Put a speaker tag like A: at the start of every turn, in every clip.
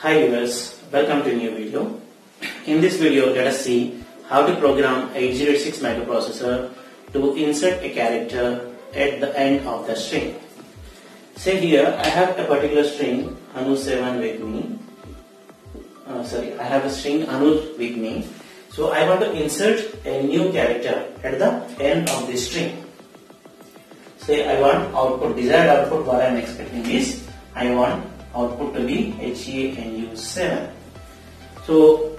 A: Hi viewers, welcome to a new video. In this video, let us see how to program 8086 microprocessor to insert a character at the end of the string. Say here, I have a particular string Anu7 with me. Uh, sorry, I have a string Anu with me. So I want to insert a new character at the end of this string. Say I want output, desired output what I am expecting is I want output to be HANU7. So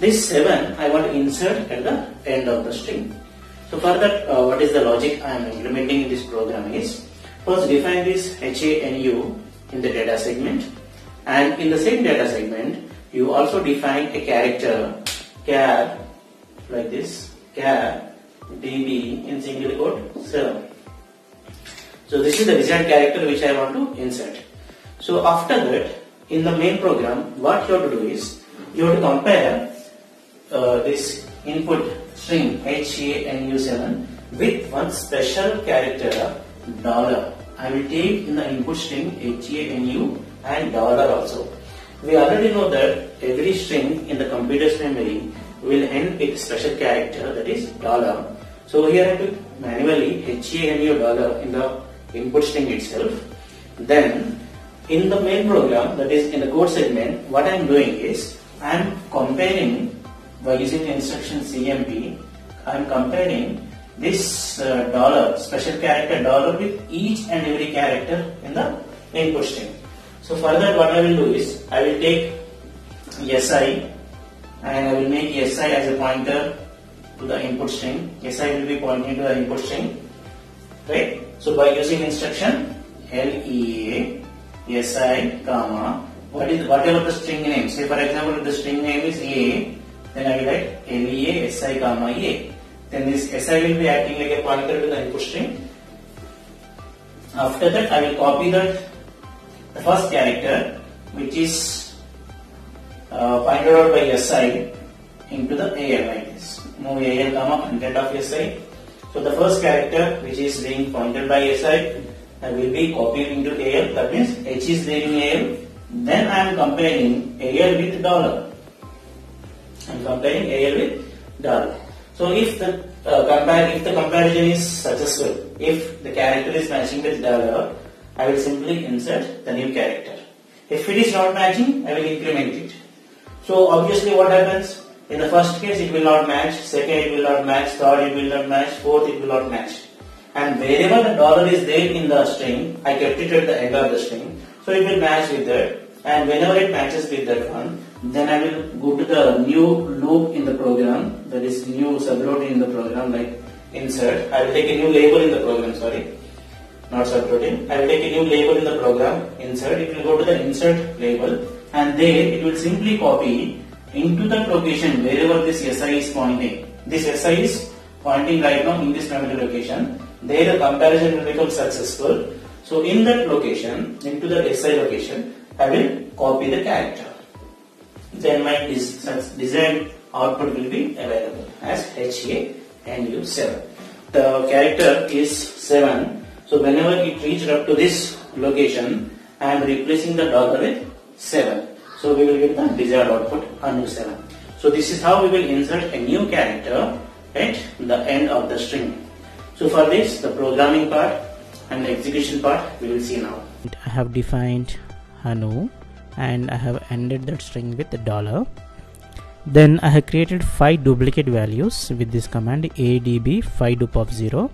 A: this 7 I want to insert at the end of the string. So for that uh, what is the logic I am implementing in this program is first define this HANU in the data segment and in the same data segment you also define a character char like this char db in single quote 7. So this is the desired character which I want to insert. So after that, in the main program, what you have to do is, you have to compare uh, this input string HANU7 with one special character dollar. I will take in the input string HANU and dollar also. We already know that every string in the computer's memory will end with special character that is dollar. So here I have to manually HANU dollar in the input string itself. Then in the main program that is in the code segment what I am doing is I am comparing by using the instruction CMP I am comparing this uh, dollar special character dollar with each and every character in the input string. So for that what I will do is I will take SI and I will make SI as a pointer to the input string. SI will be pointing to the input string right. So by using instruction LEA SI comma what is whatever the string name. Say for example if the string name is A then I will write LEA SI comma A. Then this SI will be acting like a pointer to the input string. After that I will copy that the first character which is uh, pointed out by SI into the AL like this move AL comma content of SI so the first character which is being pointed by SI I will be copied into AL that means H is there in AL then I am comparing AL with dollar. I am comparing AL with dollar. So if the uh, compare if the comparison is successful if the character is matching with dollar I will simply insert the new character. If it is not matching I will increment it. So obviously what happens? In the first case it will not match second it will not match third it will not match fourth it will not match and wherever the dollar is there in the string, I kept it at the end of the string, so it will match with that. And whenever it matches with that one, then I will go to the new loop in the program, that is new subroutine in the program like insert. I will take a new label in the program, sorry, not subroutine. I will take a new label in the program, insert. It will go to the insert label, and there it will simply copy into that location wherever this SI is pointing. This SI is pointing right now in this memory location there the comparison will become successful. So in that location, into the SI location, I will copy the character. Then my desired output will be available as HA and U7. The character is 7. So whenever it reaches up to this location, I am replacing the dollar with 7. So we will get the desired output on 7. So this is how we will insert a new character at the end of the string. So for this, the programming part and the execution part, we will see now.
B: I have defined Hanu and I have ended that string with a dollar. Then I have created five duplicate values with this command adb 5 dup of 0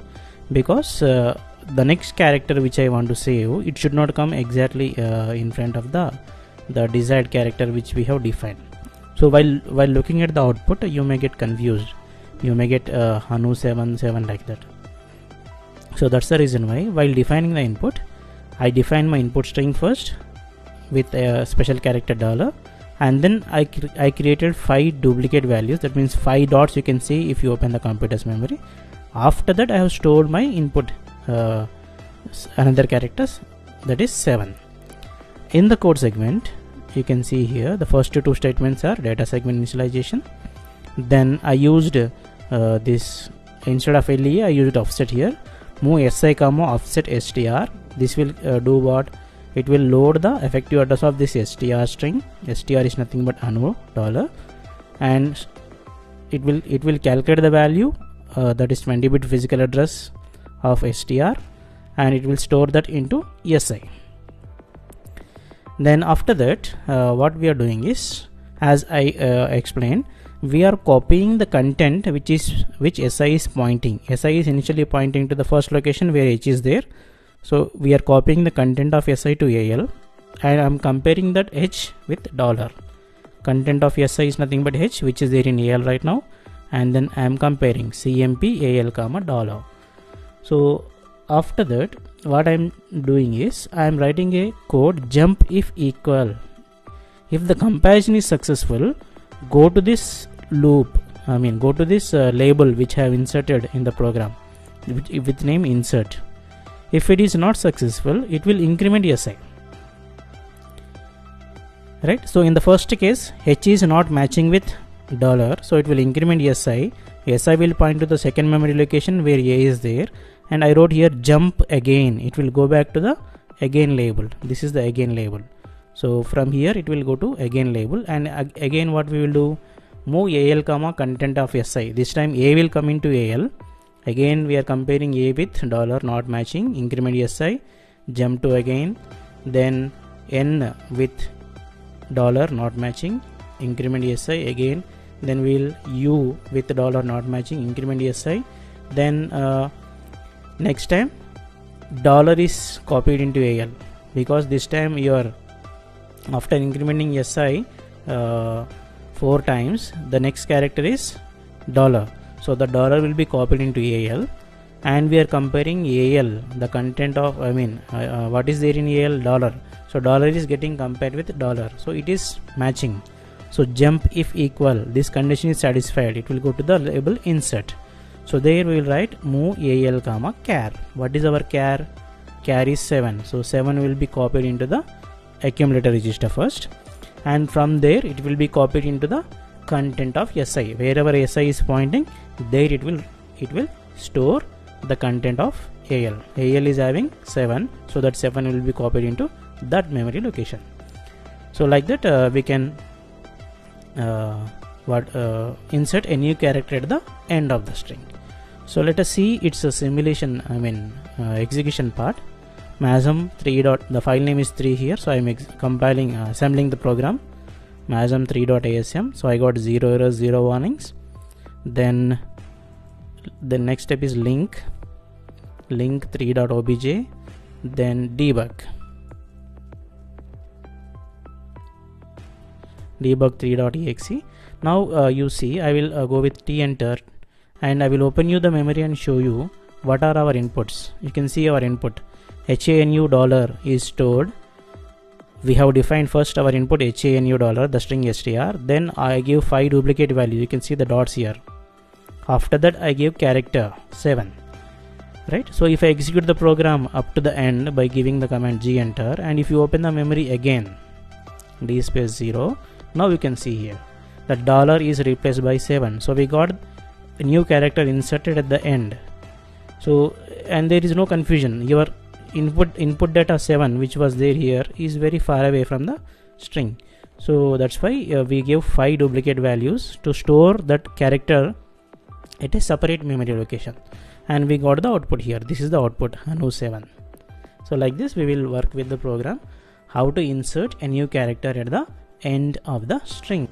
B: because uh, the next character which I want to save it should not come exactly uh, in front of the the desired character which we have defined. So while while looking at the output you may get confused you may get uh, Hanu 7 7 like that so that's the reason why. While defining the input I define my input string first with a special character dollar. And then I, I created five duplicate values. That means five dots you can see if you open the computer's memory. After that I have stored my input uh, another characters that is 7 in the code segment you can see here the first two statements are data segment initialization. Then I used uh, this instead of LE I used offset here move si comma offset str this will uh, do what? It will load the effective address of this str string. Str is nothing but anu dollar. And it will it will calculate the value uh, that is 20 bit physical address of str and it will store that into si then after that uh, what we are doing is as i uh, explained we are copying the content which is which si is pointing. Si is initially pointing to the first location where h is there. So we are copying the content of si to al and i'm comparing that h with dollar. Content of si is nothing but h which is there in al right now. And then i am comparing cmp al comma dollar. So after that what i'm doing is i am writing a code jump if equal. If the comparison is successful go to this loop i mean go to this uh, label which i have inserted in the program with, with name insert. If it is not successful it will increment si right? So in the first case h is not matching with dollar so it will increment si si will point to the second memory location where a is there and i wrote here jump again. It will go back to the again label. This is the again label. So from here it will go to again label and again what we will do move al comma content of si this time a will come into al again we are comparing a with dollar not matching. Increment si jump to again. Then n with dollar not matching. Increment si again. Then we'll u with dollar not matching. Increment si then uh, next time dollar is copied into al because this time you are after incrementing si uh, four times. The next character is dollar. So the dollar will be copied into al and we are comparing al the content of i mean uh, uh, what is there in al dollar. So dollar is getting compared with dollar. So it is matching. So jump if equal. This condition is satisfied. It will go to the label insert. So there we will write move al comma char. What is our char? Char is 7 so 7 will be copied into the accumulator register first and from there it will be copied into the content of si wherever si is pointing there it will it will store the content of al al is having 7 so that 7 will be copied into that memory location. So like that uh, we can uh, what uh, insert a new character at the end of the string. So let us see its a simulation i mean uh, execution part masm 3 dot the file name is 3 here so i am compiling uh, assembling the program. Masm 3.asm so i got 0 errors 0 warnings. Then the next step is link link 3.obj then debug. Debug 3.exe now uh, you see I will uh, go with t enter and I will open you the memory and show you what are our inputs. You can see our input HANU dollar is stored. We have defined first our input HANU dollar the string str then I give 5 duplicate values you can see the dots here. After that I give character 7 right? So if I execute the program up to the end by giving the command g enter and if you open the memory again d space 0 now you can see here the dollar is replaced by 7 so we got a new character inserted at the end. So and there is no confusion. Your input input data 7 which was there here is very far away from the string. So that's why uh, we give 5 duplicate values to store that character at a separate memory location. And we got the output here. This is the output anu 7 so like this we will work with the program how to insert a new character at the end of the string.